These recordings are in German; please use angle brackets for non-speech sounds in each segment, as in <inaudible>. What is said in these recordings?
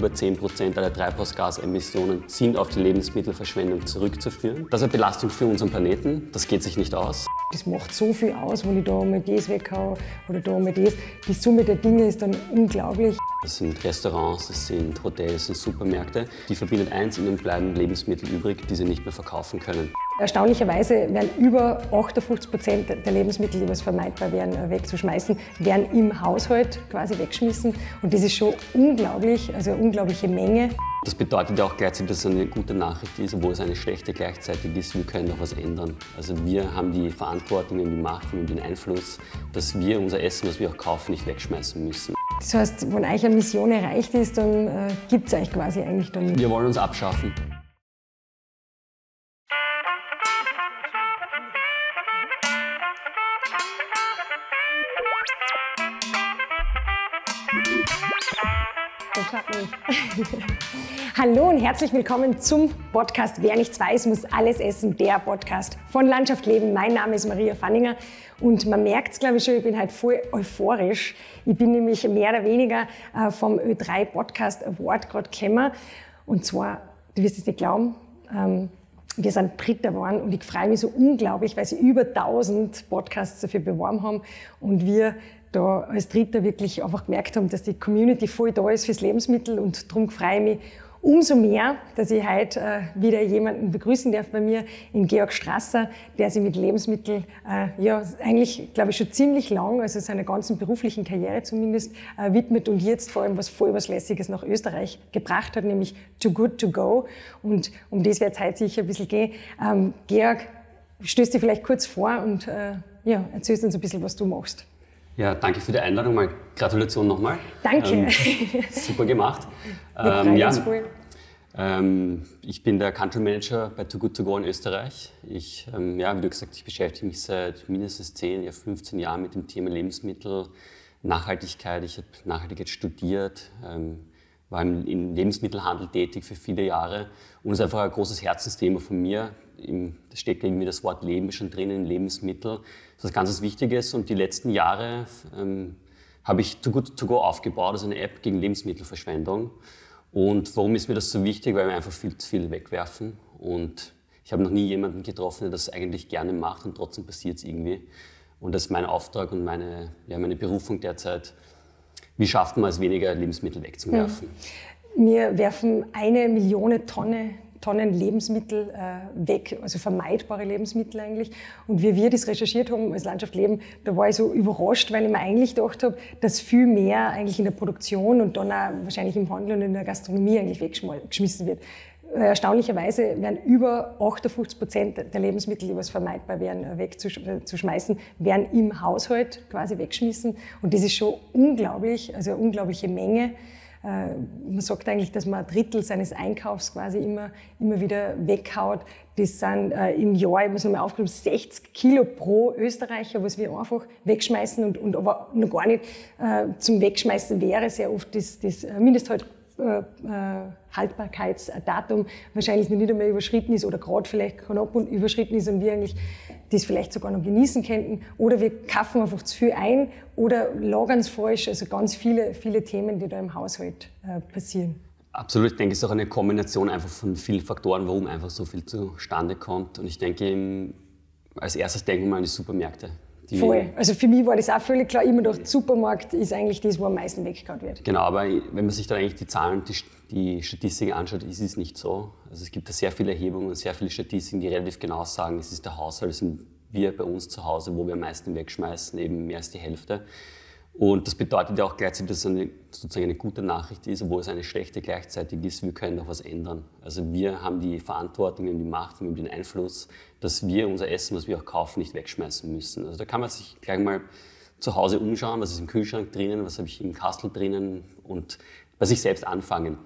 über 10 Prozent aller Treibhausgasemissionen sind auf die Lebensmittelverschwendung zurückzuführen. Das ist eine Belastung für unseren Planeten, das geht sich nicht aus. Das macht so viel aus, wenn ich da mal das weghaue oder da mal das. Die Summe der Dinge ist dann unglaublich. Das sind Restaurants, das sind Hotels, das sind Supermärkte. Die verbindet eins, ihnen bleiben Lebensmittel übrig, die sie nicht mehr verkaufen können. Erstaunlicherweise werden über 58 Prozent der Lebensmittel, die was vermeidbar wären, äh, wegzuschmeißen, werden im Haushalt quasi weggeschmissen. Und das ist schon unglaublich, also eine unglaubliche Menge. Das bedeutet ja auch gleichzeitig, dass es eine gute Nachricht ist, obwohl es eine schlechte gleichzeitig ist. Wir können auch was ändern. Also wir haben die Verantwortung und die Macht und den Einfluss, dass wir unser Essen, was wir auch kaufen, nicht wegschmeißen müssen. Das heißt, wenn euch eine Mission erreicht ist, dann äh, gibt es euch quasi eigentlich dann. Wir wollen uns abschaffen. <laughs> Hallo und herzlich willkommen zum Podcast Wer nichts weiß, muss alles essen, der Podcast von Landschaft Leben. Mein Name ist Maria Fanninger und man merkt es, glaube ich, schon, ich bin halt voll euphorisch. Ich bin nämlich mehr oder weniger äh, vom Ö3 Podcast Award gerade gekommen. Und zwar, du wirst es nicht glauben, ähm, wir sind Dritter geworden und ich freue mich so unglaublich, weil sie über 1000 Podcasts dafür beworben haben und wir da als Dritter wirklich einfach gemerkt haben, dass die Community voll da ist fürs Lebensmittel und darum freue ich mich umso mehr, dass ich heute äh, wieder jemanden begrüßen darf bei mir, in Georg Strasser, der sich mit Lebensmitteln, äh, ja, eigentlich, glaube ich, schon ziemlich lang, also seiner ganzen beruflichen Karriere zumindest, äh, widmet und jetzt vor allem was voll was Lässiges nach Österreich gebracht hat, nämlich Too Good To Go. Und um das wird es heute sicher ein bisschen gehen. Ähm, Georg, stößt dir vielleicht kurz vor und äh, ja, erzählst uns ein bisschen, was du machst. Ja, danke für die Einladung. Mal Gratulation nochmal. Danke. Ähm, <laughs> super gemacht. ähm, ja, ähm, ich bin der Country Manager bei Too Good To Go in Österreich. Ich, ähm, ja, wie du gesagt ich beschäftige mich seit mindestens 10, ja 15 Jahren mit dem Thema Lebensmittel, Nachhaltigkeit. Ich habe Nachhaltigkeit studiert, ähm, war im Lebensmittelhandel tätig für viele Jahre und ist einfach ein großes Herzensthema von mir. Da steckt irgendwie das Wort Leben schon drin in Lebensmittel das ist ganz Wichtiges. Und die letzten Jahre ähm, habe ich Too Good To Go aufgebaut, also eine App gegen Lebensmittelverschwendung. Und warum ist mir das so wichtig? Weil wir einfach viel zu viel wegwerfen. Und ich habe noch nie jemanden getroffen, der das eigentlich gerne macht und trotzdem passiert es irgendwie. Und das ist mein Auftrag und meine, ja, meine Berufung derzeit. Wie schafft man es, weniger Lebensmittel wegzuwerfen? Hm. Wir werfen eine Million Tonne Tonnen Lebensmittel äh, weg, also vermeidbare Lebensmittel eigentlich. Und wie wir das recherchiert haben als Landschaft Leben, da war ich so überrascht, weil ich mir eigentlich gedacht habe, dass viel mehr eigentlich in der Produktion und dann auch wahrscheinlich im Handel und in der Gastronomie eigentlich weggeschmissen wird. Äh, erstaunlicherweise werden über 58 Prozent der Lebensmittel, die was vermeidbar wären, äh, wegzuschmeißen, werden im Haushalt quasi weggeschmissen. Und das ist schon unglaublich, also eine unglaubliche Menge. Äh, man sagt eigentlich, dass man ein Drittel seines Einkaufs quasi immer, immer wieder weghaut. Das sind äh, im Jahr, ich muss nochmal aufgeschrieben, 60 Kilo pro Österreicher, was wir einfach wegschmeißen und, und aber noch gar nicht äh, zum Wegschmeißen wäre sehr oft das, das Mindesthalt äh, äh, Haltbarkeitsdatum wahrscheinlich noch nicht einmal überschritten ist oder gerade vielleicht knapp überschritten ist und wir eigentlich das vielleicht sogar noch genießen könnten. Oder wir kaufen einfach zu viel ein oder lagern es falsch. Also ganz viele, viele Themen, die da im Haushalt äh, passieren. Absolut, ich denke, es ist auch eine Kombination einfach von vielen Faktoren, warum einfach so viel zustande kommt. Und ich denke, als erstes denken wir mal an die Supermärkte. Die Voll. Also für mich war das auch völlig klar. Immer gedacht, Supermarkt ist eigentlich das, wo am meisten weggehauen wird. Genau, aber wenn man sich dann eigentlich die Zahlen, die, die Statistiken anschaut, ist es nicht so. Also es gibt da sehr viele Erhebungen und sehr viele Statistiken, die relativ genau sagen, es ist der Haushalt, es sind wir bei uns zu Hause, wo wir am meisten wegschmeißen, eben mehr als die Hälfte. Und das bedeutet ja auch gleichzeitig, dass es eine, sozusagen eine gute Nachricht ist, obwohl es eine schlechte gleichzeitig ist, wir können auch was ändern. Also wir haben die Verantwortung und die Macht und den Einfluss, dass wir unser Essen, was wir auch kaufen, nicht wegschmeißen müssen. Also da kann man sich gleich mal zu Hause umschauen, was ist im Kühlschrank drinnen, was habe ich im Kastel drinnen und bei sich selbst anfangen.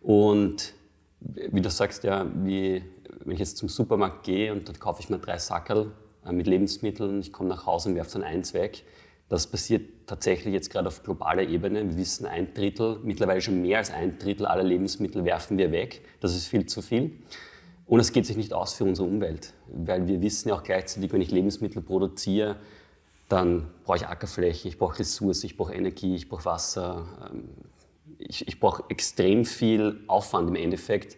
Und wie du sagst, ja, wie, wenn ich jetzt zum Supermarkt gehe und dort kaufe ich mir drei Sackerl äh, mit Lebensmitteln, ich komme nach Hause und werfe dann eins weg, das passiert tatsächlich jetzt gerade auf globaler Ebene. Wir wissen, ein Drittel, mittlerweile schon mehr als ein Drittel aller Lebensmittel werfen wir weg. Das ist viel zu viel. Und es geht sich nicht aus für unsere Umwelt, weil wir wissen ja auch gleichzeitig, wenn ich Lebensmittel produziere, dann brauche ich Ackerfläche, ich brauche Ressourcen, ich brauche Energie, ich brauche Wasser, ähm, ich, ich brauche extrem viel Aufwand im Endeffekt,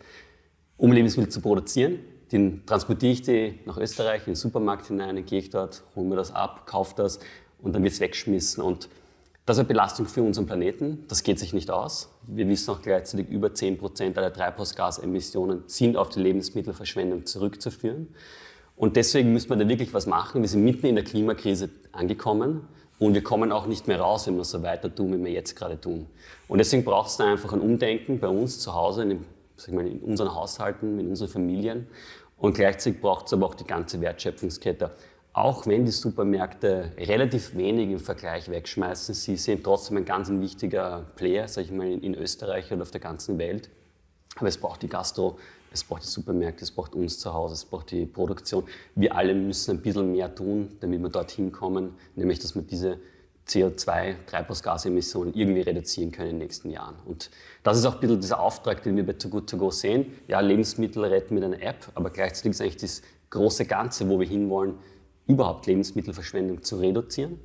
um Lebensmittel zu produzieren. Den transportiere ich die nach Österreich in den Supermarkt hinein, dann gehe ich dort, hole mir das ab, kaufe das und dann wird es weggeschmissen. Und das ist eine Belastung für unseren Planeten. Das geht sich nicht aus. Wir wissen auch gleichzeitig, über 10 Prozent aller Treibhausgasemissionen sind auf die Lebensmittelverschwendung zurückzuführen. Und deswegen müssen wir da wirklich was machen. Wir sind mitten in der Klimakrise angekommen und wir kommen auch nicht mehr raus, wenn wir so weiter tun, wie wir jetzt gerade tun. Und deswegen braucht es da einfach ein Umdenken bei uns zu Hause, in, dem, mal, in unseren Haushalten, in unseren Familien. Und gleichzeitig braucht es aber auch die ganze Wertschöpfungskette auch wenn die Supermärkte relativ wenig im Vergleich wegschmeißen, sie sind trotzdem ein ganz wichtiger Player, sage ich mal, in Österreich und auf der ganzen Welt. Aber es braucht die Gastro, es braucht die Supermärkte, es braucht uns zu Hause, es braucht die Produktion. Wir alle müssen ein bisschen mehr tun, damit wir dorthin kommen, nämlich dass wir diese CO2, Treibhausgasemissionen irgendwie reduzieren können in den nächsten Jahren. Und das ist auch ein bisschen dieser Auftrag, den wir bei Too Good To Go sehen. Ja, Lebensmittel retten mit einer App, aber gleichzeitig ist eigentlich das große Ganze, wo wir hinwollen, überhaupt Lebensmittelverschwendung zu reduzieren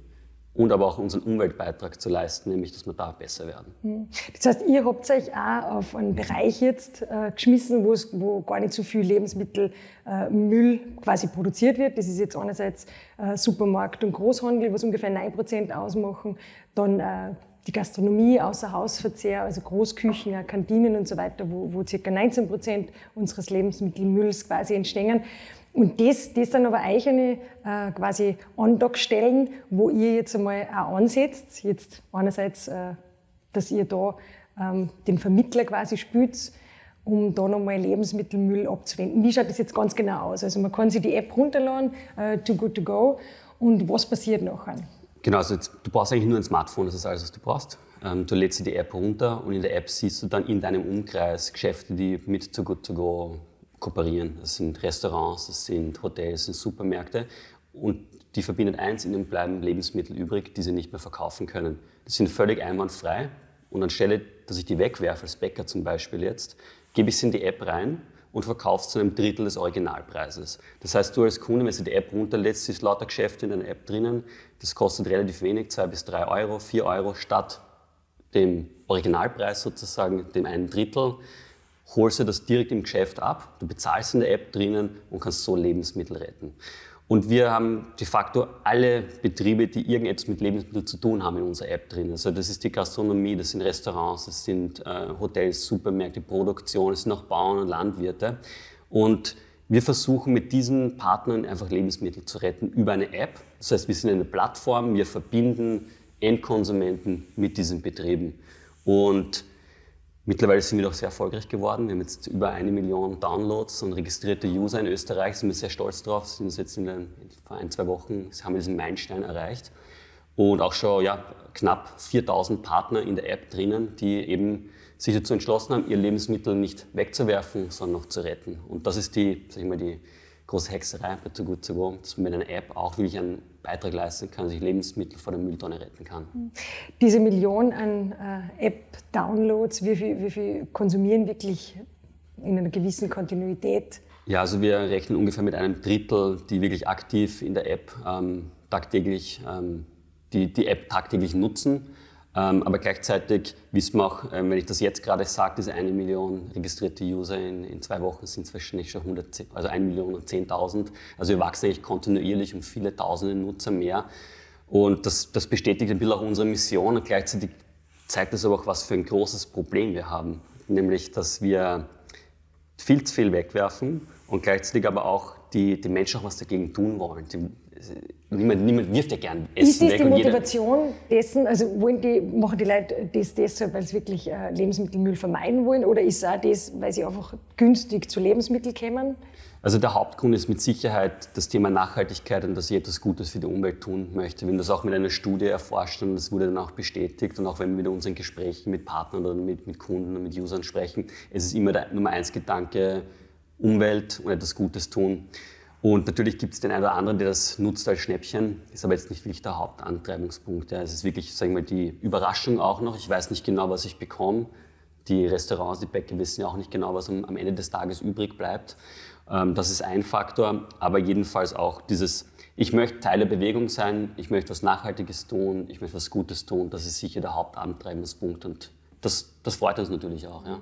und aber auch unseren Umweltbeitrag zu leisten, nämlich dass wir da besser werden. Hm. Das heißt, ihr habt euch auch auf einen Bereich jetzt äh, geschmissen, wo gar nicht so viel Lebensmittelmüll äh, quasi produziert wird. Das ist jetzt einerseits äh, Supermarkt und Großhandel, was ungefähr 9% ausmachen, dann äh, die Gastronomie, Außerhausverzehr, also Großküchen, Kantinen und so weiter, wo, wo ca. 19% unseres Lebensmittelmülls quasi entstehen. Und das, das sind aber eigene äh, quasi Andockstellen, wo ihr jetzt einmal auch ansetzt. Jetzt einerseits, äh, dass ihr da ähm, den Vermittler quasi spürt, um da nochmal Lebensmittelmüll abzuwenden. Wie schaut das jetzt ganz genau aus? Also man kann sich die App runterladen, äh, Too Good To Go. Und was passiert nachher? Genau, also jetzt, du brauchst eigentlich nur ein Smartphone, das ist alles, was du brauchst. Ähm, du lädst die App runter und in der App siehst du dann in deinem Umkreis Geschäfte, die mit Too Good To Go kooperieren. Das sind Restaurants, das sind Hotels, das sind Supermärkte. Und die verbindet eins, ihnen bleiben Lebensmittel übrig, die sie nicht mehr verkaufen können. Die sind völlig einwandfrei. Und anstelle, dass ich die wegwerfe, als Bäcker zum Beispiel jetzt, gebe ich sie in die App rein und verkaufe zu einem Drittel des Originalpreises. Das heißt, du als Kunde, wenn du die App runterlädst, ist lauter Geschäfte in der App drinnen. Das kostet relativ wenig, zwei bis drei Euro, vier Euro statt dem Originalpreis sozusagen, dem einen Drittel holst du das direkt im Geschäft ab, du bezahlst in der App drinnen und kannst so Lebensmittel retten. Und wir haben de facto alle Betriebe, die irgendetwas mit Lebensmitteln zu tun haben, in unserer App drin. Also das ist die Gastronomie, das sind Restaurants, das sind äh, Hotels, Supermärkte, Produktion, es sind auch Bauern und Landwirte. Und wir versuchen mit diesen Partnern einfach Lebensmittel zu retten über eine App. Das heißt, wir sind eine Plattform, wir verbinden Endkonsumenten mit diesen Betrieben. Und Mittlerweile sind wir doch sehr erfolgreich geworden. Wir haben jetzt über eine Million Downloads und registrierte User in Österreich. Sind wir sehr stolz drauf. Sind jetzt in den, vor ein, zwei Wochen haben wir diesen Meilenstein erreicht. Und auch schon ja, knapp 4000 Partner in der App drinnen, die eben sich dazu entschlossen haben, ihr Lebensmittel nicht wegzuwerfen, sondern noch zu retten. Und das ist die, sag ich mal, die große Hexerei bei Too Good To Go, dass man mit einer App auch wirklich einen Beitrag leisten kann, sich Lebensmittel vor der Mülltonne retten kann. Diese Million an äh, App-Downloads, wie viel, wie viel konsumieren wirklich in einer gewissen Kontinuität? Ja, also wir rechnen ungefähr mit einem Drittel, die wirklich aktiv in der App ähm, tagtäglich ähm, die, die App tagtäglich nutzen. Ähm, aber gleichzeitig wissen wir auch, ähm, wenn ich das jetzt gerade sage, diese eine Million registrierte User in, in zwei Wochen sind es wahrscheinlich schon 100, also eine Million und 10.000. Also wir wachsen eigentlich kontinuierlich um viele tausende Nutzer mehr. Und das, das bestätigt ein bisschen auch unsere Mission und gleichzeitig zeigt es aber auch, was für ein großes Problem wir haben. Nämlich, dass wir viel zu viel wegwerfen und gleichzeitig aber auch die, die Menschen auch was dagegen tun wollen. Die, niemand, niemand wirft ja gern Essen Ist das weg die Motivation dessen, also wollen die, machen die Leute das deshalb, weil sie wirklich äh, Lebensmittelmüll vermeiden wollen oder ist auch das, weil sie einfach günstig zu Lebensmitteln kommen? Also der Hauptgrund ist mit Sicherheit das Thema Nachhaltigkeit und dass ich etwas Gutes für die Umwelt tun möchte. Wir haben das auch mit einer Studie erforscht und das wurde dann auch bestätigt und auch wenn wir mit unseren Gesprächen mit Partnern oder mit, mit Kunden und mit Usern sprechen, es ist immer der Nummer eins Gedanke Umwelt und etwas Gutes tun. Und natürlich gibt es den einen oder anderen, der das nutzt als Schnäppchen, ist aber jetzt nicht wirklich der Hauptantreibungspunkt. Ja. Es ist wirklich, sagen wir, die Überraschung auch noch. Ich weiß nicht genau, was ich bekomme. Die Restaurants, die Bäcker wissen ja auch nicht genau, was am Ende des Tages übrig bleibt. Ähm, das ist ein Faktor, aber jedenfalls auch dieses, ich möchte Teil der Bewegung sein, ich möchte was Nachhaltiges tun, ich möchte was Gutes tun, das ist sicher der Hauptantreibungspunkt und das, das freut uns natürlich auch. Ja.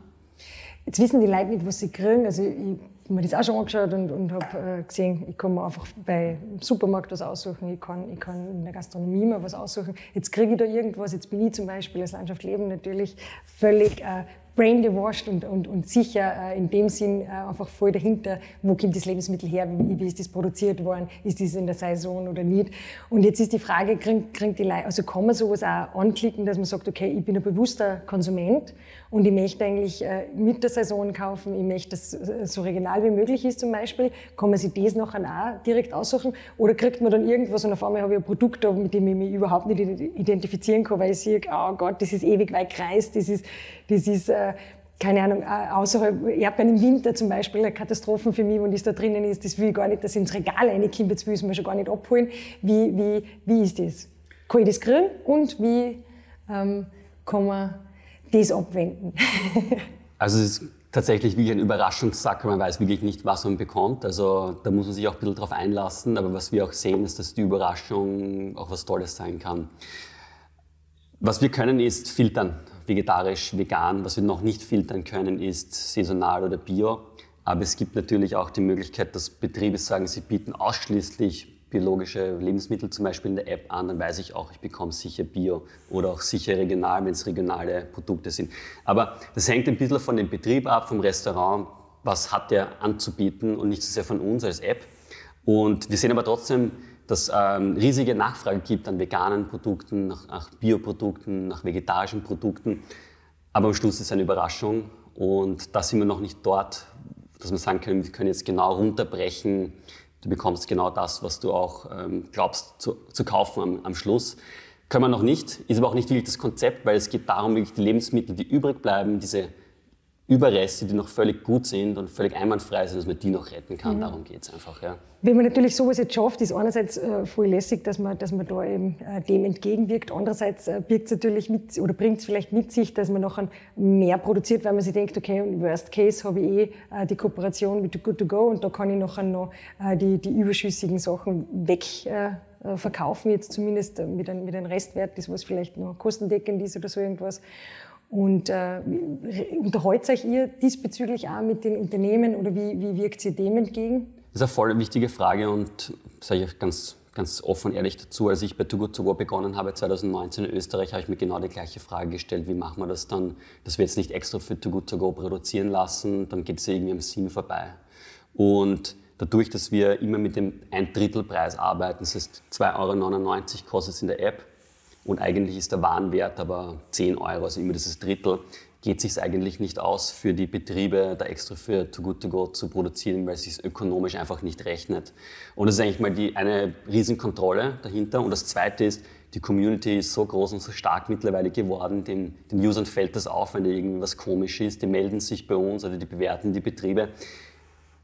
Jetzt wissen die Leute nicht, was sie kriegen. Also ich habe mir das auch schon angeschaut und, und habe äh, gesehen, ich kann mir einfach bei Supermarkt was aussuchen, ich kann, ich kann in der Gastronomie mal was aussuchen. Jetzt kriege ich da irgendwas, jetzt bin ich zum Beispiel als Landschaft Leben natürlich völlig äh, brain-gewashed und, und, und sicher äh, in dem Sinn äh, einfach voll dahinter, wo kommt das Lebensmittel her, wie, wie ist das produziert worden, ist das in der Saison oder nicht. Und jetzt ist die Frage, kriegt, kriegt die Leute, also kann man sowas auch anklicken, dass man sagt, okay, ich bin ein bewusster Konsument und ich möchte eigentlich äh, mit der Saison kaufen, ich möchte, dass es so regional wie möglich ist zum Beispiel, kann man sich das nachher auch direkt aussuchen? Oder kriegt man dann irgendwas und auf einmal habe ich ein Produkt mit dem ich mich überhaupt nicht identifizieren kann, weil ich sehe, oh Gott, das ist ewig weit kreist, das ist, das ist äh, keine Ahnung, äh, außer Erdbeeren im Winter zum Beispiel, eine Katastrophe für mich, wenn das da drinnen ist, das will ich gar nicht, dass ins Regal reinkommt, das will ich mir schon gar nicht abholen. Wie, wie, wie ist das? Kann ich das kriegen und wie ähm, kann man das abwenden? <laughs> also es ist tatsächlich wie ein Überraschungssack, man weiß wirklich nicht, was man bekommt. Also da muss man sich auch ein bisschen drauf einlassen, aber was wir auch sehen, ist, dass die Überraschung auch was Tolles sein kann. Was wir können, ist filtern vegetarisch, vegan. Was wir noch nicht filtern können, ist saisonal oder bio. Aber es gibt natürlich auch die Möglichkeit, dass Betriebe sagen, sie bieten ausschließlich biologische Lebensmittel zum Beispiel in der App an, dann weiß ich auch, ich bekomme sicher Bio oder auch sicher regional, wenn es regionale Produkte sind. Aber das hängt ein bisschen von dem Betrieb ab, vom Restaurant, was hat der anzubieten und nicht so sehr von uns als App. Und wir sehen aber trotzdem, dass ähm, riesige Nachfrage gibt an veganen Produkten, nach, nach Bioprodukten, nach vegetarischen Produkten. Aber am Schluss ist es eine Überraschung und da sind wir noch nicht dort, dass wir sagen können, wir können jetzt genau runterbrechen. Du bekommst genau das, was du auch ähm, glaubst zu, zu kaufen am, am, Schluss. Können wir noch nicht, ist aber auch nicht wirklich das Konzept, weil es geht darum, wirklich die Lebensmittel, die übrig bleiben, diese Überreste, die noch völlig gut sind und völlig einwandfrei sind, dass man die noch retten kann. Mhm. Darum geht es einfach. Ja. Wenn man natürlich sowas jetzt schafft, ist einerseits äh, voll lässig, dass man, dass man da eben äh, dem entgegenwirkt. Andererseits äh, birgt es natürlich mit oder bringt es vielleicht mit sich, dass man noch mehr produziert, weil man sich denkt, okay, im Worst Case habe ich eh äh, die Kooperation mit Good to Go und da kann ich nachher noch äh, die, die überschüssigen Sachen weg äh, verkaufen, jetzt zumindest mit einem, mit einem Restwert, das was vielleicht noch kostendeckend ist oder so irgendwas. Und äh, unterhaltet euch ihr diesbezüglich auch mit den Unternehmen oder wie, wie wirkt sie dem entgegen? Das ist eine voll wichtige Frage und sage ich ganz, ganz offen ehrlich dazu. Als ich bei Too Good To Go begonnen habe, 2019 in Österreich, habe ich mir genau die gleiche Frage gestellt. Wie machen wir das dann, dass wir jetzt nicht extra für Too Good To Go produzieren lassen? Dann geht es irgendwie am Sinn vorbei. Und dadurch, dass wir immer mit dem ein Drittel Preis arbeiten, das heißt 2,99 Euro kostet es in der App, und eigentlich ist der Warenwert aber 10 Euro, also immer dieses Drittel, geht sich eigentlich nicht aus für die Betriebe, da extra für Too Good To Go zu produzieren, weil es sich ökonomisch einfach nicht rechnet. Und das ist eigentlich mal die, eine Riesenkontrolle dahinter. Und das Zweite ist, die Community ist so groß und so stark mittlerweile geworden, den, den Usern fällt das auf, wenn da irgendwas komisch ist, die melden sich bei uns oder die bewerten die Betriebe.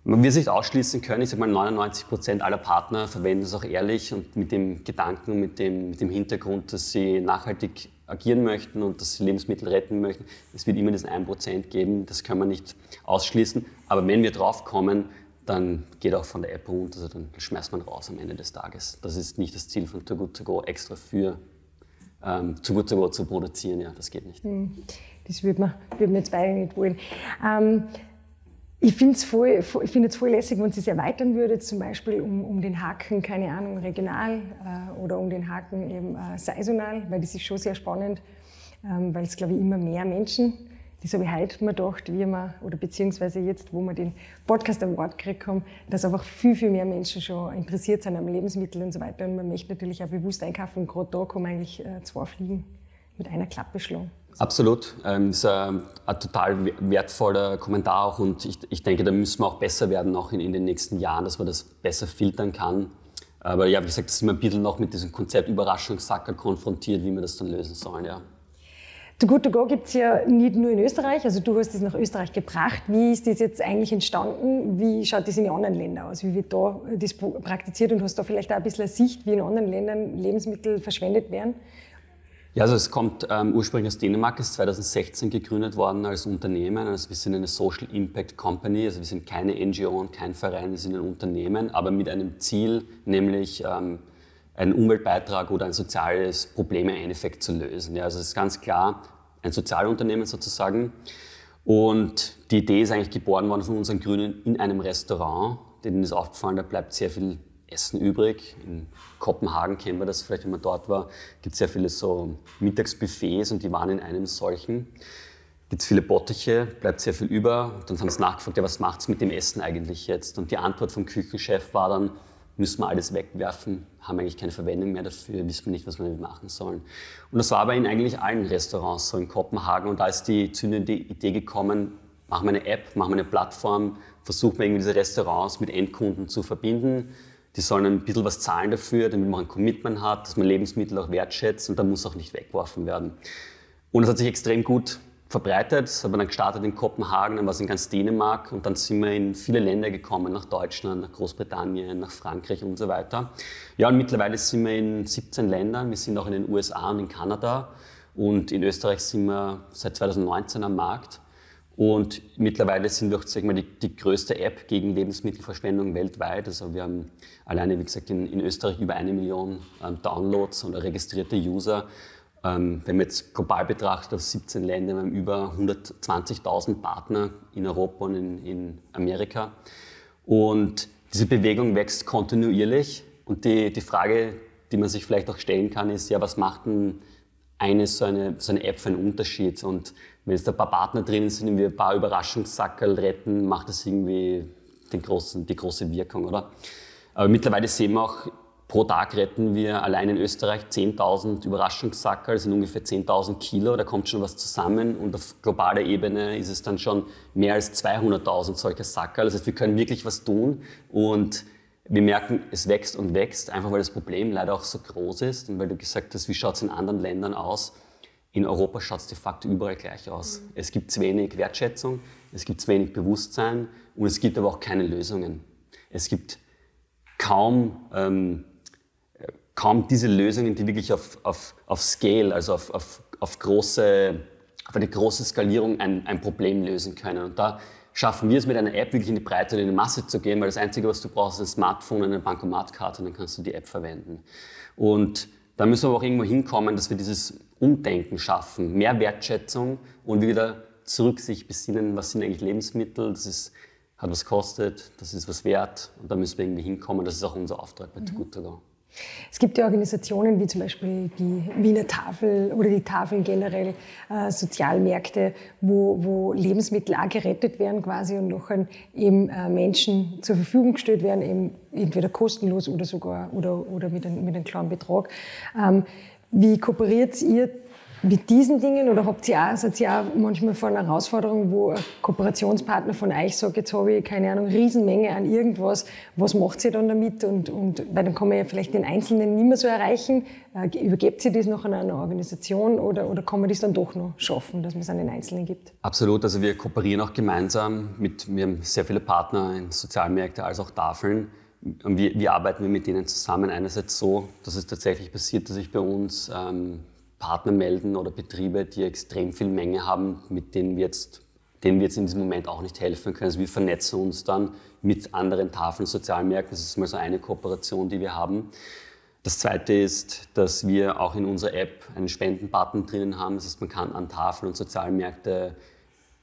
Man wird es nicht ausschließen können. Ich sage mal, 99 Prozent aller Partner verwenden es auch ehrlich und mit dem Gedanken, mit dem, mit dem Hintergrund, dass sie nachhaltig agieren möchten und dass sie Lebensmittel retten möchten. Es wird immer diesen 1 Prozent geben, das kann man nicht ausschließen. Aber wenn wir drauf kommen, dann geht auch von der App runter, also dann schmeißt man raus am Ende des Tages. Das ist nicht das Ziel von Too Good To Go, extra für ähm, Too Good To Go zu produzieren. Ja, das geht nicht. Hm. Das würde man, würd man jetzt beide nicht wollen. Ähm, ich finde es voll, voll, voll lässig, wenn Sie es erweitern würde, zum Beispiel um, um den Haken, keine Ahnung, regional äh, oder um den Haken eben äh, saisonal, weil das ist schon sehr spannend, ähm, weil es, glaube ich, immer mehr Menschen, das habe ich heute mir gedacht, wie wir, oder beziehungsweise jetzt, wo wir den Podcast am Wort gekriegt haben, dass einfach viel, viel mehr Menschen schon interessiert sind am Lebensmittel und so weiter. Und man möchte natürlich auch bewusst einkaufen. Gerade da man eigentlich äh, zwei Fliegen mit einer Klappe schlagen. Absolut. Ähm, das ist ein, ein, total wertvoller Kommentar auch und ich, ich, denke, da müssen wir auch besser werden, auch in, in, den nächsten Jahren, dass man das besser filtern kann. Aber ja, wie gesagt, da sind wir ein bisschen noch mit diesem Konzept Überraschungssacker konfrontiert, wie wir das dann lösen sollen. Ja. To Good To Go gibt es ja nicht nur in Österreich, also du hast das nach Österreich gebracht. Wie ist das jetzt eigentlich entstanden? Wie schaut das in den anderen Ländern aus? Wie wird da das praktiziert und hast du da vielleicht auch ein bisschen eine Sicht, wie in anderen Ländern Lebensmittel verschwendet werden? Ja, also es kommt ähm, ursprünglich aus Dänemark, ist 2016 gegründet worden als Unternehmen. Also wir sind eine Social Impact Company, also wir sind keine NGO und kein Verein, wir sind ein Unternehmen, aber mit einem Ziel, nämlich ähm, einen Umweltbeitrag oder ein soziales Problem im Endeffekt zu lösen. Ja, also es ist ganz klar, ein Sozialunternehmen sozusagen. Und die Idee ist eigentlich geboren worden von unseren Grünen in einem Restaurant. Denen ist aufgefallen, da bleibt sehr viel Essen übrig. In Kopenhagen kennen wir das vielleicht, wenn man dort war, gibt es sehr viele so Mittagsbuffets und die waren in einem solchen. Gibt es viele Bottiche, bleibt sehr viel über. Dann haben sie nachgefragt, ja, was macht es mit dem Essen eigentlich jetzt? Und die Antwort vom Küchenchef war dann, müssen wir alles wegwerfen, haben eigentlich keine Verwendung mehr dafür, wissen wir nicht, was wir damit machen sollen. Und das war aber in eigentlich allen Restaurants so in Kopenhagen. Und da ist die zündende Idee gekommen, machen wir eine App, machen wir eine Plattform, versuchen wir irgendwie diese Restaurants mit Endkunden zu verbinden. Die sollen ein bisschen was zahlen dafür, damit man ein Commitment hat, dass man Lebensmittel auch wertschätzt und da muss auch nicht weggeworfen werden. Und es hat sich extrem gut verbreitet. Das hat man dann gestartet in Kopenhagen, dann war es in ganz Dänemark und dann sind wir in viele Länder gekommen, nach Deutschland, nach Großbritannien, nach Frankreich und so weiter. Ja, und mittlerweile sind wir in 17 Ländern. Wir sind auch in den USA und in Kanada und in Österreich sind wir seit 2019 am Markt. Und mittlerweile sind wir auch sag mal, die, die größte App gegen Lebensmittelverschwendung weltweit. Also wir haben alleine, wie gesagt, in, in Österreich über eine Million ähm, Downloads oder registrierte User. Ähm, wenn man jetzt global betrachtet, auf 17 Länder, wir haben über 120.000 Partner in Europa und in, in, Amerika. Und diese Bewegung wächst kontinuierlich. Und die, die Frage, die man sich vielleicht auch stellen kann, ist, ja, was macht denn eine so eine, so eine App für einen Unterschied? Und wenn jetzt ein paar Partner drin sind, die wir ein paar Überraschungssackerl retten, macht das irgendwie den großen, die große Wirkung, oder? Aber mittlerweile sehen wir auch, Pro Tag retten wir allein in Österreich 10.000 Überraschungssacker, das sind ungefähr 10.000 Kilo, da kommt schon was zusammen und auf globaler Ebene ist es dann schon mehr als 200.000 solcher Sacker. Das heißt, wir können wirklich was tun und wir merken, es wächst und wächst, einfach weil das Problem leider auch so groß ist und weil du gesagt hast, wie schaut es in anderen Ländern aus? In Europa schaut es de facto überall gleich aus. Mhm. Es gibt zu wenig Wertschätzung, es gibt zu wenig Bewusstsein und es gibt aber auch keine Lösungen. Es gibt kaum ähm, kaum diese Lösungen, die wirklich auf, auf, auf Scale, also auf, auf, auf, große, auf eine große Skalierung ein, ein Problem lösen können. Und da schaffen wir es mit einer App wirklich in die Breite und in die Masse zu gehen, weil das Einzige, was du brauchst, ist ein Smartphone und eine Bankomatkarte und dann kannst du die App verwenden. Und da müssen wir auch irgendwo hinkommen, dass wir dieses Umdenken schaffen, mehr Wertschätzung und wieder zurück sich besinnen, was sind eigentlich Lebensmittel, das ist, hat was kostet, das ist was wert und da müssen wir irgendwie hinkommen. Das ist auch unser Auftrag bei mhm. Too Good To Go. Es gibt ja Organisationen wie zum Beispiel die Wiener Tafel oder die Tafeln generell, äh, Sozialmärkte, wo, wo, Lebensmittel auch gerettet werden quasi und noch eben äh, Menschen zur Verfügung gestellt werden, eben entweder kostenlos oder sogar oder, oder mit, einem, mit einem kleinen Betrag. Ähm, wie kooperiert ihr mit diesen Dingen oder habt ihr auch, seid ihr auch manchmal vor einer Herausforderung, wo ein Kooperationspartner von euch sagt, jetzt habe ich, keine Ahnung, Riesenmenge an irgendwas, was macht ihr dann damit? Und, und weil dann kann man ja vielleicht den Einzelnen nicht mehr so erreichen. Äh, übergebt ihr das noch an eine Organisation oder, oder kann man das dann doch noch schaffen, dass man es an den Einzelnen gibt? Absolut, also wir kooperieren auch gemeinsam mit, wir haben sehr viele Partner in Sozialmärkte als auch Tafeln. Wie, wie arbeiten wir mit denen zusammen? Einerseits so, dass es tatsächlich passiert, dass ich bei uns ähm, Partner melden oder Betriebe, die extrem viel Menge haben, mit denen wir jetzt, denen wir jetzt in diesem Moment auch nicht helfen können. Also wir vernetzen uns dann mit anderen Tafeln, Sozialmärkten. Das ist mal so eine Kooperation, die wir haben. Das zweite ist, dass wir auch in unserer App einen Spendenbutton drinnen haben. Das heißt, man kann an Tafeln und Sozialmärkte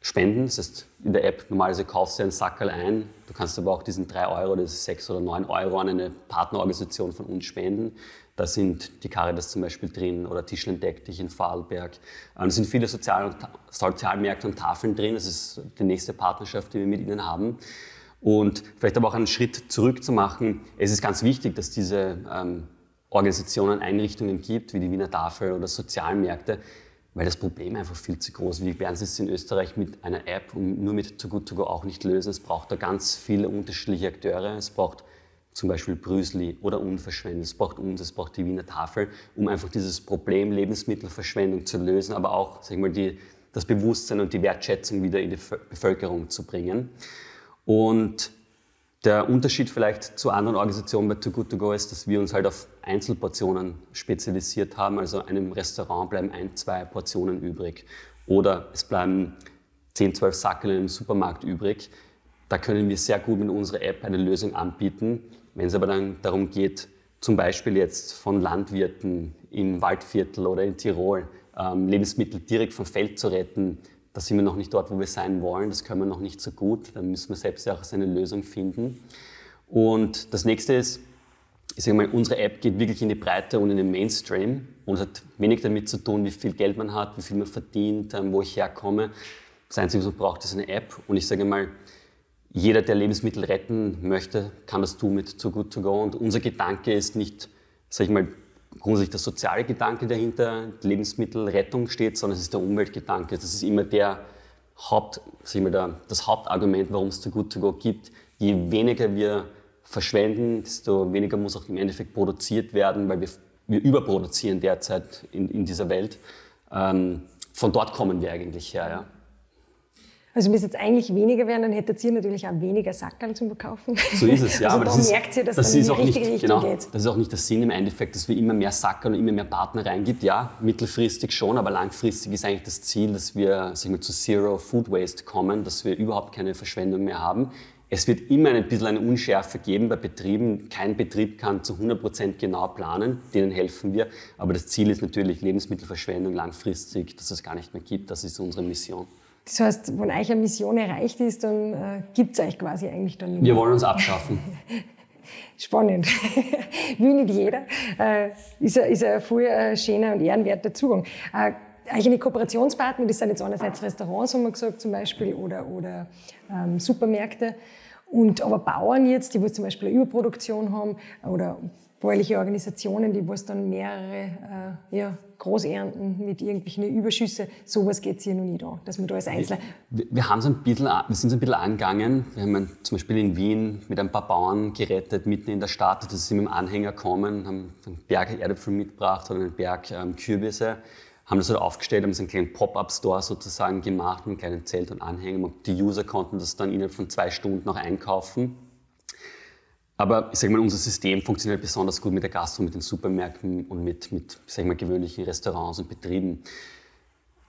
spenden. Das heißt, in der App normalerweise kaufst du einen Sackerl ein. Du kannst aber auch diesen 3 Euro, das ist 6 oder 9 Euro an eine Partnerorganisation von uns spenden. Da sind die Caritas zum Beispiel drin oder Tischlein deck dich in Vorarlberg. Da sind viele Sozial Sozialmärkte und Tafeln drin. Das ist die nächste Partnerschaft, die wir mit ihnen haben. Und vielleicht aber auch einen Schritt zurück zu machen. Es ist ganz wichtig, dass diese ähm, Organisationen Einrichtungen gibt, wie die Wiener Tafel oder Sozialmärkte, weil das Problem einfach viel zu groß ist. Wir werden es in Österreich mit einer App und nur mit Too Good To Go auch nicht lösen. Es braucht da ganz viele unterschiedliche Akteure. Es braucht zum Beispiel Brüsli oder Unverschwendung. Es braucht uns, es braucht die Wiener Tafel, um einfach dieses Problem Lebensmittelverschwendung zu lösen, aber auch sag ich mal, die, das Bewusstsein und die Wertschätzung wieder in die Bevölkerung zu bringen. Und der Unterschied vielleicht zu anderen Organisationen bei Too Good To Go ist, dass wir uns halt auf Einzelportionen spezialisiert haben. Also einem Restaurant bleiben ein, zwei Portionen übrig. Oder es bleiben 10, 12 Sackel im Supermarkt übrig. Da können wir sehr gut mit unserer App eine Lösung anbieten, wenn es aber dann darum geht, zum Beispiel jetzt von Landwirten im Waldviertel oder in Tirol ähm, Lebensmittel direkt vom Feld zu retten, da sind wir noch nicht dort, wo wir sein wollen. Das können wir noch nicht so gut. Da müssen wir selbst ja auch seine Lösung finden. Und das nächste ist, ich sage mal, unsere App geht wirklich in die Breite und in den Mainstream und hat wenig damit zu tun, wie viel Geld man hat, wie viel man verdient, ähm, wo ich herkomme. Das Einzige, was man braucht, ist eine App. Und ich sage mal, jeder, der Lebensmittel retten möchte, kann das tun mit Too Good To Go. Und unser Gedanke ist nicht, sage ich mal, grundsätzlich der soziale Gedanke dahinter, Lebensmittelrettung steht, sondern es ist der Umweltgedanke. Das ist immer der Haupt, mal, der, das Hauptargument, warum es Too Good To Go gibt. Je weniger wir verschwenden, desto weniger muss auch im Endeffekt produziert werden, weil wir, wir überproduzieren derzeit in, in dieser Welt. Ähm, von dort kommen wir eigentlich her. Ja. Also müsste jetzt eigentlich weniger werden, dann hättet ihr natürlich auch weniger Sackerl zum Verkaufen. So ist es, ja. Also aber da das ist, merkt ihr, dass das dann ist auch nicht, Richtung genau, geht. Das ist auch nicht der Sinn im Endeffekt, dass wir immer mehr Sackerl und immer mehr Partner reingibt. Ja, mittelfristig schon, aber langfristig ist eigentlich das Ziel, dass wir sagen wir, zu Zero Food Waste kommen, dass wir überhaupt keine Verschwendung mehr haben. Es wird immer ein bisschen eine Unschärfe geben bei Betrieben. Kein Betrieb kann zu 100% genau planen, denen helfen wir. Aber das Ziel ist natürlich Lebensmittelverschwendung langfristig, dass es gar nicht mehr gibt. Das ist unsere Mission. Das heißt, wenn euch eine Mission erreicht ist, dann äh, gibt es euch quasi eigentlich dann nicht Wir wollen uns abschaffen. <laughs> Spannend. <laughs> Will nicht jeder. Äh, ist, ein, ist ein voll äh, schöner und ehrenwerter Zugang. Äh, eigene Kooperationspartner, das sind jetzt einerseits Restaurants, haben wir gesagt, zum Beispiel, oder, oder ähm, Supermärkte. Und aber Bauern jetzt, die zum Beispiel eine Überproduktion haben, oder bäuerliche Organisationen, die wo es dann mehrere äh, ja, Großernten mit irgendwelchen Überschüsse, sowas geht es hier noch nicht an, dass man da als Einzelner Wir, wir, ein bisschen, wir sind so ein bisschen angegangen. Wir haben zum Beispiel in Wien mit ein paar Bauern gerettet, mitten in der Stadt, dass sie mit dem Anhänger kommen, haben einen Berg Erdäpfel mitgebracht oder einen Berg ähm, Kürbisse, haben das halt aufgestellt, haben so einen kleinen Pop-Up-Store sozusagen gemacht, einen kleinen Zelt und Anhänger. Die User konnten das dann innerhalb von zwei Stunden noch einkaufen. Aber ich sage mal, unser System funktioniert besonders gut mit der Gastro, mit den Supermärkten und mit, mit sag mal, gewöhnlichen Restaurants und Betrieben.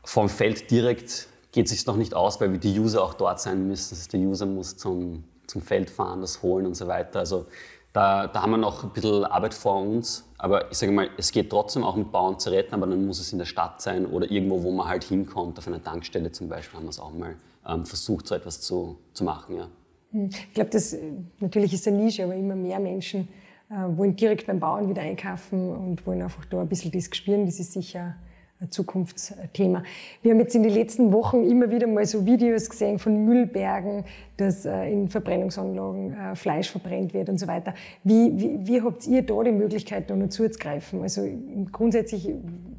Vom Feld direkt geht es sich noch nicht aus, weil die User auch dort sein müssen. Das der User muss zum, zum Feld fahren, das holen und so weiter. Also da, da haben wir noch ein bisschen Arbeit vor uns. Aber ich sage mal, es geht trotzdem auch mit Bauern zu retten, aber dann muss es in der Stadt sein oder irgendwo, wo man halt hinkommt. Auf einer Tankstelle zum Beispiel haben wir es auch mal ähm, versucht, so etwas zu, zu machen. Ja. Ich glaube, das natürlich ist eine Nische, aber immer mehr Menschen äh, wollen direkt beim Bauern wieder einkaufen und wollen einfach da ein bisschen das spüren. Das ist sicher ein Zukunftsthema. Wir haben jetzt in den letzten Wochen immer wieder mal so Videos gesehen von Müllbergen, dass äh, in Verbrennungsanlagen äh, Fleisch verbrennt wird und so weiter. Wie, wie, wie habt ihr da die Möglichkeit, da noch zuzugreifen? Also grundsätzlich,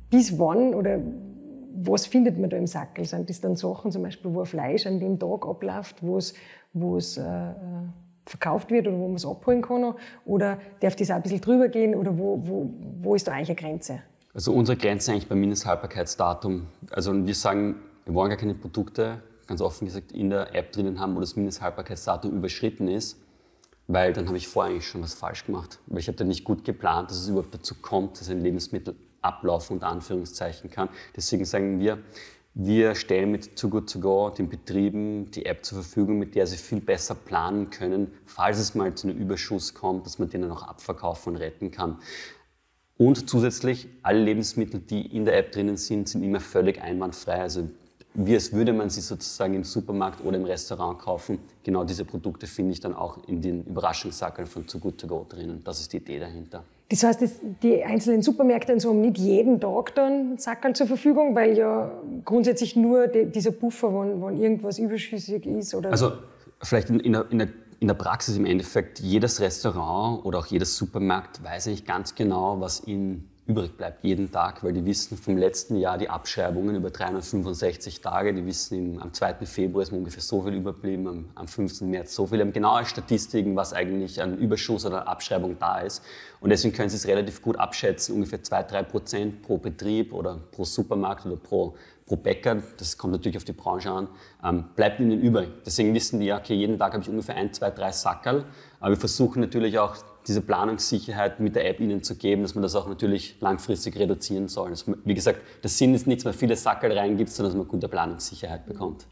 bis wann oder was findet man da im Sackel? Sind das dann Sachen, zum Beispiel, wo Fleisch an dem Tag abläuft, wo es, es äh, verkauft wird oder wo man es abholen kann? Oder darf das auch ein bisschen drüber gehen? Oder wo, wo, wo ist da eigentlich eine Grenze? Also unsere Grenze eigentlich beim Mindesthaltbarkeitsdatum. Also wir sagen, wir wollen gar keine Produkte, ganz offen gesagt, in der App drinnen haben, wo das Mindesthaltbarkeitsdatum überschritten ist, weil dann habe ich vorher eigentlich schon was falsch gemacht. Weil ich habe dann nicht gut geplant, dass es überhaupt dazu kommt, dass ein Lebensmittel ablaufen unter Anführungszeichen kann. Deswegen sagen wir, wir stellen mit Too Good To Go den Betrieben die App zur Verfügung, mit der sie viel besser planen können, falls es mal zu einem Überschuss kommt, dass man den dann auch abverkaufen und retten kann. Und zusätzlich, alle Lebensmittel, die in der App drinnen sind, sind immer völlig einwandfrei. Also wie als würde man sie sozusagen im Supermarkt oder im Restaurant kaufen. Genau diese Produkte finde ich dann auch in den Überraschungssackeln von Too Good To Go drinnen. Das ist die Idee dahinter. Das heißt, die einzelnen Supermärkte und so haben nicht jeden Tag dann Sackerl zur Verfügung, weil ja grundsätzlich nur die, dieser Buffer, wenn, wenn irgendwas überschüssig ist oder... Also vielleicht in, in, der, in, der, in der Praxis im Endeffekt, jedes Restaurant oder auch jedes Supermarkt weiß eigentlich ganz genau, was ihnen übrig bleibt jeden Tag, weil die wissen vom letzten Jahr die Abschreibungen über 365 Tage, die wissen am 2. Februar ist ungefähr so viel überblieben, am, am 15. März so viel, haben genaue Statistiken, was eigentlich an Überschuss oder Abschreibung da ist und deswegen können sie es relativ gut abschätzen, ungefähr 2-3 Prozent pro Betrieb oder pro Supermarkt oder pro, pro Bäcker, das kommt natürlich auf die Branche an, ähm, bleibt ihnen übrig. Deswegen wissen die okay, jeden Tag habe ich ungefähr ein, zwei, drei Sackerl, aber wir versuchen natürlich auch diese Planungssicherheit mit der App ihnen zu geben, dass man das auch natürlich langfristig reduzieren soll. Das, wie gesagt, der Sinn ist nicht, dass man viele Sackel reingibt, sondern dass man gute Planungssicherheit bekommt.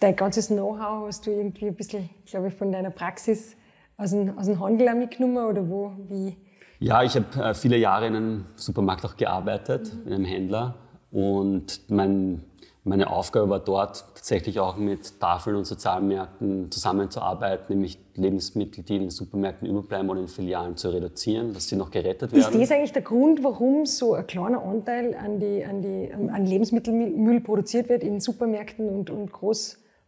Dein ganzes Know-how hast du irgendwie ein bisschen, glaube ich, von deiner Praxis aus dem, aus dem Handel mitgenommen oder wo, wie? Ja, ich habe äh, viele Jahre in einem Supermarkt auch gearbeitet, mhm. in einem Händler. Und mein, meine Aufgabe war dort tatsächlich auch mit Tafeln und Sozialmärkten zusammenzuarbeiten, nämlich Lebensmittel, die in den Supermärkten überbleiben oder in Filialen zu reduzieren, dass sie noch gerettet werden. Ist das eigentlich der Grund, warum so ein kleiner Anteil an, die, an, die, an Lebensmittelmüll produziert wird in Supermärkten und, und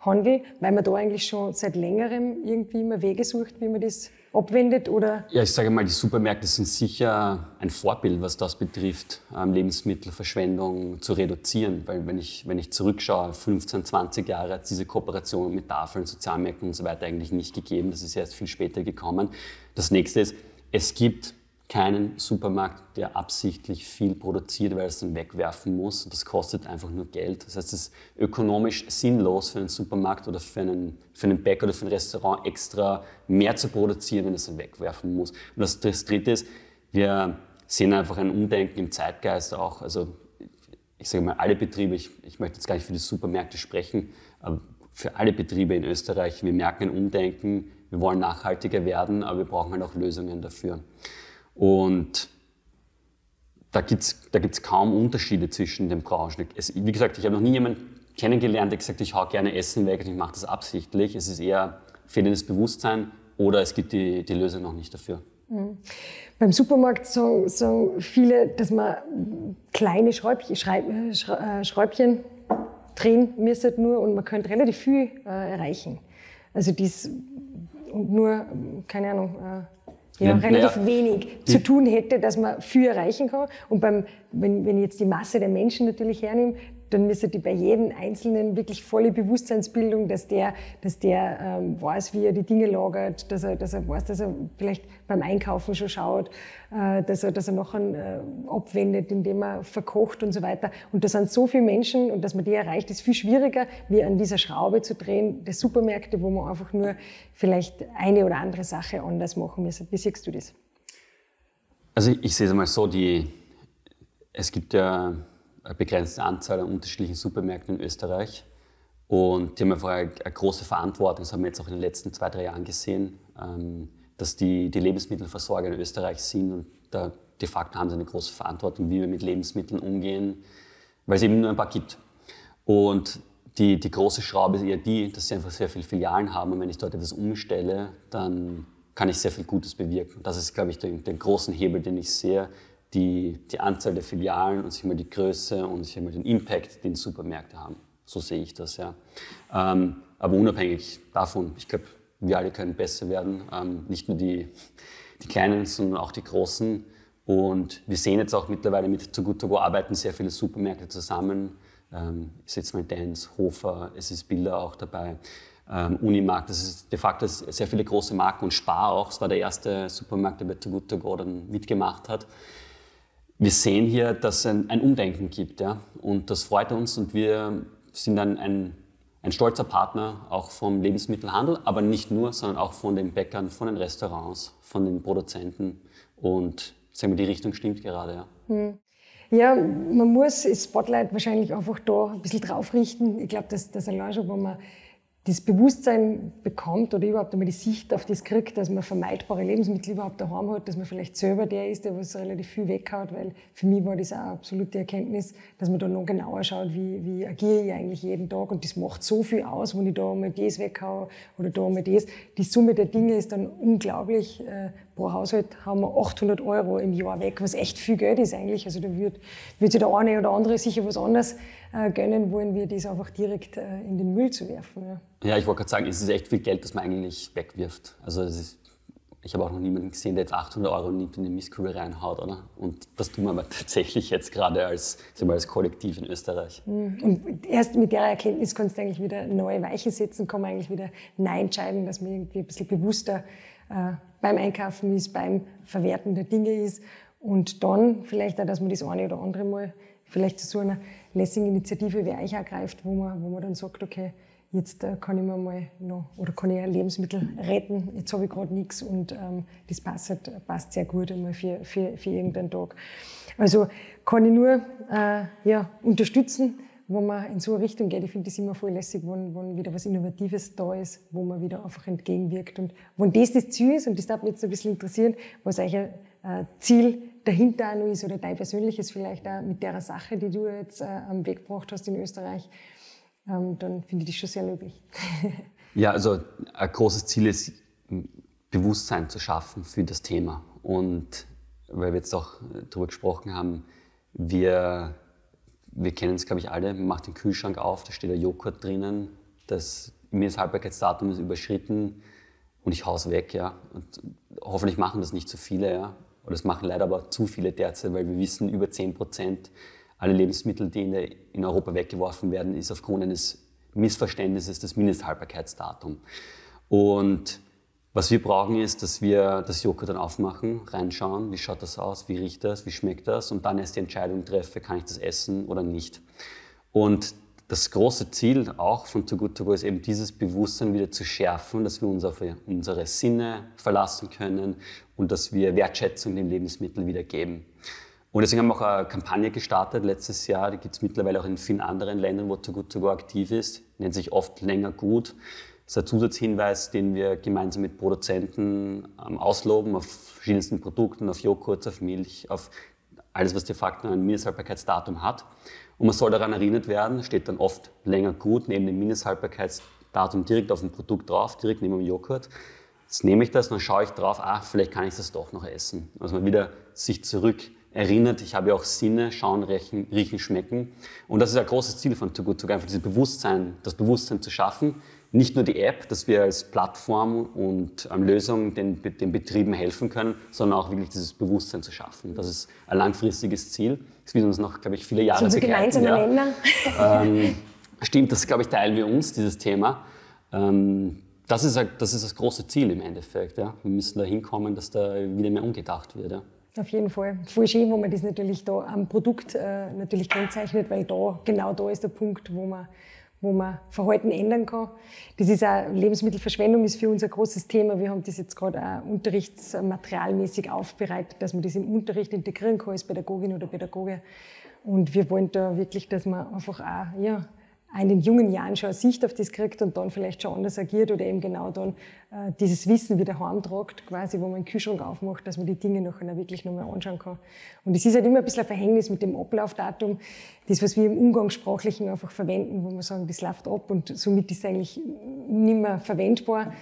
Großhandel, weil man da eigentlich schon seit längerem irgendwie immer Wege sucht, wie man das abwendet? Oder? Ja, ich sage mal, die Supermärkte sind sicher ein Vorbild, was das betrifft, ähm, Lebensmittelverschwendung zu reduzieren. Weil wenn ich, wenn ich zurückschaue, 15, 20 Jahre hat es diese Kooperation mit Tafeln, Sozialmärkten und so weiter eigentlich nicht gegeben. Das ist erst viel später gekommen. Das nächste ist, es gibt keinen Supermarkt, der absichtlich viel produziert, weil es dann wegwerfen muss. Das kostet einfach nur Geld. Das heißt, es ist ökonomisch sinnlos für einen Supermarkt oder für einen, für einen Bäcker oder für ein Restaurant extra mehr zu produzieren, wenn es dann wegwerfen muss. Und das, das Dritte ist, wir sehen einfach ein Umdenken im Zeitgeist auch. Also ich sage mal, alle Betriebe, ich, ich möchte jetzt gar nicht für die Supermärkte sprechen, aber für alle Betriebe in Österreich, wir merken ein Umdenken, wir wollen nachhaltiger werden, aber wir brauchen halt auch Lösungen dafür. Und da gibt es da gibt's kaum Unterschiede zwischen den Branchen. Es, wie gesagt, ich habe noch nie jemanden kennengelernt, der gesagt hat, ich hau gerne Essen weg und ich mache das absichtlich. Es ist eher fehlendes Bewusstsein oder es gibt die, die Lösung noch nicht dafür. Mhm. Beim Supermarkt sagen, sagen, viele, dass man kleine Schräubchen, äh, Schräubchen drehen müsste nur und man könnte relativ viel äh, erreichen. Also dies nur, keine Ahnung, äh, ja, relativ naja, wenig zu tun hätte, dass man viel erreichen kann. Und beim, wenn, wenn ich jetzt die Masse der Menschen natürlich hernehme, dann müsste die bei jedem Einzelnen wirklich volle Bewusstseinsbildung, dass der, dass der ähm, weiß, wie er die Dinge lagert, dass er, dass er weiß, dass er vielleicht beim Einkaufen schon schaut, äh, dass er, dass er noch einen äh, abwendet, indem er verkocht und so weiter. Und da sind so viele Menschen und dass man die erreicht, ist viel schwieriger, wie an dieser Schraube zu drehen, der Supermärkte, wo man einfach nur vielleicht eine oder andere Sache anders machen muss. Wie siehst du das? Also ich, ich sehe es mal so, die, es gibt ja begrenzte Anzahl an unterschiedlichen Supermärkten in Österreich. Und die haben einfach eine, eine große Verantwortung, das haben wir jetzt auch in den letzten zwei, drei Jahren gesehen, ähm, dass die, die Lebensmittelversorger in Österreich sind und da de facto haben sie eine große Verantwortung, wie wir mit Lebensmitteln umgehen, weil es eben nur ein paar gibt. Und die, die große Schraube ist eher die, dass sie einfach sehr viele Filialen haben und wenn ich dort etwas umstelle, dann kann ich sehr viel Gutes bewirken. Das ist, glaube ich, der, der große Hebel, den ich sehe, die, die Anzahl der Filialen und sich mal die Größe und sich mal den Impact, den Supermärkte haben. So sehe ich das, ja. Ähm, aber unabhängig davon, ich glaube, wir alle können besser werden. Ähm, nicht nur die, die Kleinen, sondern auch die Großen. Und wir sehen jetzt auch mittlerweile mit Too Good To Go arbeiten sehr viele Supermärkte zusammen. Ähm, ich sehe jetzt mal Dance, Hofer, es ist Bilder auch dabei. Ähm, Unimarkt, das ist de facto sehr viele große Marken und Spar auch. Es war der erste Supermarkt, der bei Too Good To Go dann mitgemacht hat wir sehen hier, dass es ein, ein, Umdenken gibt. Ja? Und das freut uns und wir sind dann ein, ein stolzer Partner auch vom Lebensmittelhandel, aber nicht nur, sondern auch von den Bäckern, von den Restaurants, von den Produzenten. Und sagen wir, die Richtung stimmt gerade. Ja. Hm. Ja, man muss das Spotlight wahrscheinlich einfach da ein bisschen drauf richten. Ich glaube, dass das allein schon, wenn man das Bewusstsein bekommt oder überhaupt einmal die Sicht auf das kriegt, dass man vermeidbare Lebensmittel überhaupt daheim hat, dass man vielleicht selber der ist, der was relativ viel weghaut, weil für mich war das auch eine absolute Erkenntnis, dass man da noch genauer schaut, wie, wie agiere ich eigentlich jeden Tag und das macht so viel aus, wenn ich da mal das weghaue oder da mal das. Die Summe der Dinge ist dann unglaublich. Pro Haushalt haben wir 800 Euro im Jahr weg, was echt viel Geld ist eigentlich. Also da wird, wird sich der eine oder andere sicher was anderes äh, gönnen wollen, wir das einfach direkt äh, in den Müll zu werfen. Ja. Ja, ich wollte gerade sagen, es ist echt viel Geld, das man eigentlich wegwirft. Also ist, ich habe auch noch niemanden gesehen, der jetzt 800 Euro nimmt und in die Mistkübel reinhaut, oder? Und das tun wir aber <laughs> tatsächlich jetzt gerade als, mal, als Kollektiv in Österreich. Mhm. Und erst mit der Erkenntnis kannst du eigentlich wieder neue Weichen setzen, kann man eigentlich wieder Nein entscheiden, dass man irgendwie ein bisschen bewusster beim Einkaufen ist, beim Verwerten der Dinge ist. Und dann vielleicht auch, dass man das eine oder andere Mal vielleicht zu so einer Lessing-Initiative wie euch ergreift, wo man, wo man dann sagt, okay, jetzt äh, kann ich mir mal noch, oder kann ich ein Lebensmittel retten, jetzt habe ich gerade nichts und ähm, das passt, passt sehr gut einmal für, für, für irgendeinen Tag. Also kann ich nur äh, ja, unterstützen, wo man in so eine Richtung geht. Ich finde das immer voll lässig, wenn, wenn wieder was Innovatives da ist, wo man wieder einfach entgegenwirkt. Und wenn das das Ziel ist, und das darf mich jetzt ein bisschen interessieren, was euer äh, Ziel dahinter auch noch ist oder dein persönliches vielleicht auch mit der Sache, die du jetzt äh, am Weg gebracht hast in Österreich, ähm, dann finde ich das schon sehr löblich. <laughs> ja, also ein großes Ziel ist, Bewusstsein zu schaffen für das Thema. Und weil wir jetzt auch darüber gesprochen haben, wir, wir kennen es, glaube ich, alle, man macht den Kühlschrank auf, da steht ein Joghurt drinnen, das Mindesthaltbarkeitsdatum ist überschritten und ich haus weg. Ja. Und hoffentlich machen das nicht zu viele. Ja. Oder das machen leider aber zu viele derzeit, weil wir wissen, über 10 Prozent aller Lebensmittel, die in, der, in Europa weggeworfen werden, ist aufgrund eines Missverständnisses das Mindesthaltbarkeitsdatum. Und was wir brauchen ist, dass wir das Joghurt dann aufmachen, reinschauen, wie schaut das aus, wie riecht das, wie schmeckt das und dann erst die Entscheidung treffe, kann ich das essen oder nicht. Und das große Ziel auch von Too Good To Go ist eben dieses Bewusstsein wieder zu schärfen, dass wir uns auf unsere Sinne verlassen können und dass wir Wertschätzung den Lebensmitteln wieder geben. Und deswegen haben wir auch eine Kampagne gestartet letztes Jahr, die gibt es mittlerweile auch in vielen anderen Ländern, wo Too Good To Go aktiv ist, nennt sich oft länger gut. Das ist ein Zusatzhinweis, den wir gemeinsam mit Produzenten ähm, ausloben auf verschiedensten Produkten, auf Joghurt, auf Milch, auf alles, was de facto ein Mindesthaltbarkeitsdatum hat. Und man soll daran erinnert werden, steht dann oft länger gut neben dem Mindesthaltbarkeitsdatum direkt auf dem Produkt drauf, direkt neben dem Joghurt. Jetzt nehme ich das, dann schaue ich drauf, ach, vielleicht kann ich das doch noch essen. Also man wieder sich zurück erinnert, ich habe ja auch Sinne, schauen, riechen, riechen, schmecken. Und das ist ein großes Ziel von Too Good To Go, einfach dieses Bewusstsein, das Bewusstsein zu schaffen. Nicht nur die App, dass wir als Plattform und ähm, Lösung den, den Betrieben helfen können, sondern auch wirklich dieses Bewusstsein zu schaffen. Das ist ein langfristiges Ziel. Das wird uns noch, glaube ich, viele Jahre so begleiten. gemeinsame ja. Nenner. Ähm, stimmt, das, glaube ich, teilen wir uns, dieses Thema. Ähm, das ist, das ist das große Ziel im Endeffekt. Ja. Wir müssen da hinkommen, dass da wieder mehr umgedacht wird. Ja. Auf jeden Fall. Voll schön, wo man das natürlich da am Produkt äh, natürlich kennzeichnet, weil da, genau da ist der Punkt, wo man, wo man Verhalten ändern kann. Das ist auch, Lebensmittelverschwendung ist für uns ein großes Thema. Wir haben das jetzt gerade auch unterrichtsmaterialmäßig aufbereitet, dass man das im Unterricht integrieren kann als Pädagogin oder Pädagoge. Und wir wollen da wirklich, dass man einfach auch, ja, in den jungen Jahren schon eine Sicht auf das kriegt und dann vielleicht schon anders agiert oder eben genau dann äh, dieses Wissen wieder heimtragt, quasi, wo man den Kühlschrank aufmacht, dass man die Dinge nachher wirklich nochmal anschauen kann. Und es ist halt immer ein bisschen ein Verhängnis mit dem Ablaufdatum, das, was wir im Umgangssprachlichen einfach verwenden, wo wir sagen, das läuft ab und somit ist es eigentlich nicht mehr verwendbar.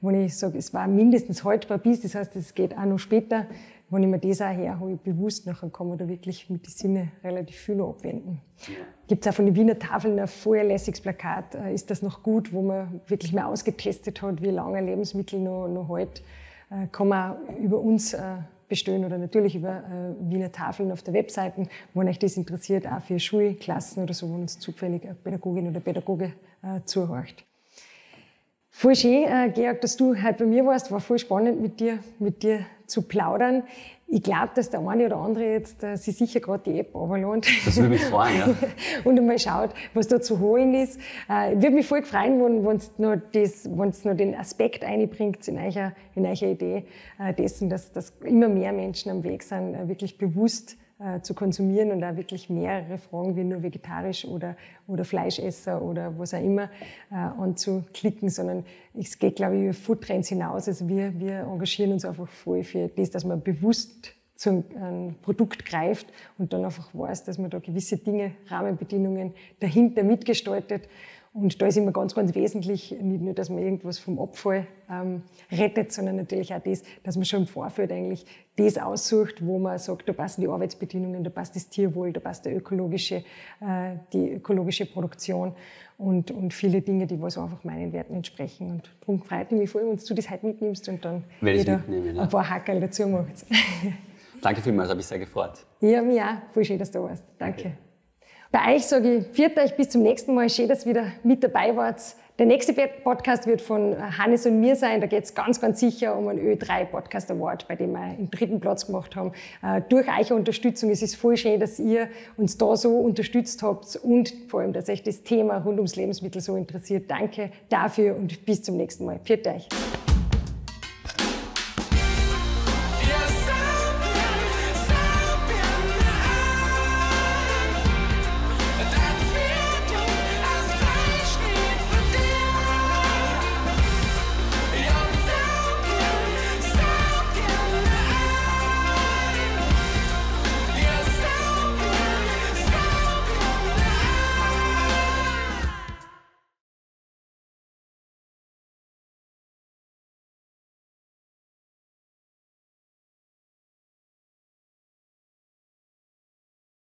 Wo ich sage, es war mindestens haltbar bis, das heißt, es geht auch noch später, wenn ich mir das auch herhole, bewusst, nachher kann man da wirklich mit den Sinnen relativ viel abwenden. Gibt es auch von den Wiener Tafeln ein vorlässiges Plakat, äh, ist das noch gut, wo man wirklich mal ausgetestet hat, wie lange ein Lebensmittel noch, noch hält, äh, kann man auch über uns äh, bestellen oder natürlich über Wiener Tafeln auf der Webseite, wenn euch das interessiert, auch für Schulklassen oder so, wo uns zufällig eine Pädagogin oder Pädagoge zuhört. Voll schön, Georg, dass du heute bei mir warst. War voll spannend mit dir, mit dir zu plaudern. Ich glaube, dass der eine oder andere jetzt äh, sich sicher gerade die App runterlädt. Das würde mich freuen, ja. <laughs> und einmal schaut, was da zu holen ist. Äh, würde mich voll freuen, wenn es noch, das, noch den Aspekt einbringt in eurer, in Idee äh, dessen, dass, dass immer mehr Menschen am Weg sind, äh, wirklich bewusst äh, zu konsumieren und auch wirklich mehrere Fragen wie nur vegetarisch oder, oder Fleischesser oder was auch immer äh, anzuklicken, sondern es geht, glaube ich, über Foodtrends hinaus. Also wir, wir engagieren uns einfach voll für das, dass man bewusst zum ähm, Produkt greift und dann einfach weiß, dass man da gewisse Dinge, Rahmenbedingungen dahinter mitgestaltet und da ist immer ganz, ganz wesentlich, nicht nur, dass man irgendwas vom Abfall ähm, rettet, sondern natürlich auch das, dass man schon im Vorfeld eigentlich das aussucht, wo man sagt, da passen die Arbeitsbedingungen, da passt das Tierwohl, da passt der ökologische, äh, die ökologische Produktion und, und viele Dinge, die was einfach meinen Werten entsprechen. Und darum freut mich voll, wenn du das heute mitnimmst und dann wieder ein paar Hackerl dazu machst. Danke vielmals, habe ich sehr gefreut. Ja, mir auch. Voll schön, dass du da warst. Danke. Okay. Bei euch sage ich, viert euch bis zum nächsten Mal. Schön, dass ihr wieder mit dabei wart. Der nächste Podcast wird von Hannes und mir sein. Da geht es ganz, ganz sicher um einen Ö3 Podcast Award, bei dem wir den dritten Platz gemacht haben. Äh, durch eure Unterstützung. Es ist voll schön, dass ihr uns da so unterstützt habt und vor allem, dass euch das Thema rund ums Lebensmittel so interessiert. Danke dafür und bis zum nächsten Mal. Viert euch.